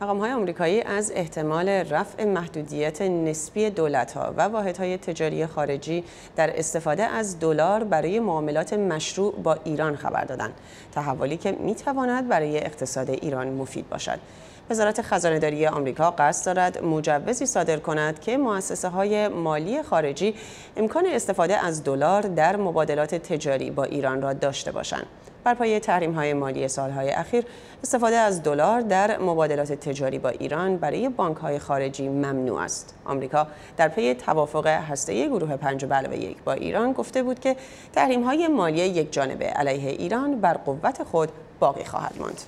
های آمریکایی از احتمال رفع محدودیت نسبی دولت‌ها و واحدهای تجاری خارجی در استفاده از دلار برای معاملات مشروع با ایران خبر دادند. تحولی که می‌تواند برای اقتصاد ایران مفید باشد. وزارت خزانه‌داری آمریکا قصد دارد مجوزی صادر کند که مؤسسه های مالی خارجی امکان استفاده از دلار در مبادلات تجاری با ایران را داشته باشند. بر پایه تحریم های مالی سالهای اخیر استفاده از دلار در مبادلات تجاری با ایران برای بانک های خارجی ممنوع است. آمریکا در پی توافق هسته گروه پنج و یک با ایران گفته بود که تحریم های مالی یک جانبه علیه ایران بر قوت خود باقی خواهد ماند.